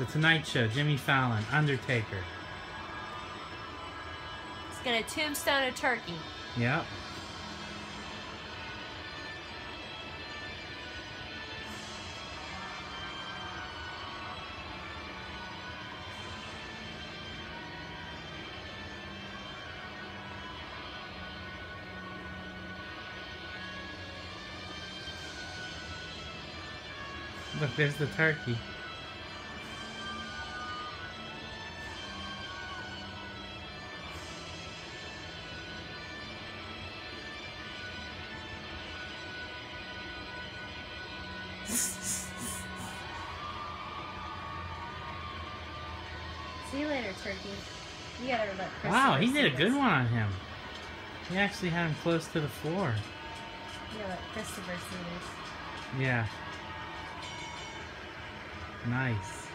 The Tonight Show, Jimmy Fallon, Undertaker. It's gonna tombstone a turkey. Yep. Look, there's the turkey. See you later, turkey. You gotta let Christopher Wow, he did a good one on him. He actually had him close to the floor. You gotta let Christopher see this. Yeah. Nice.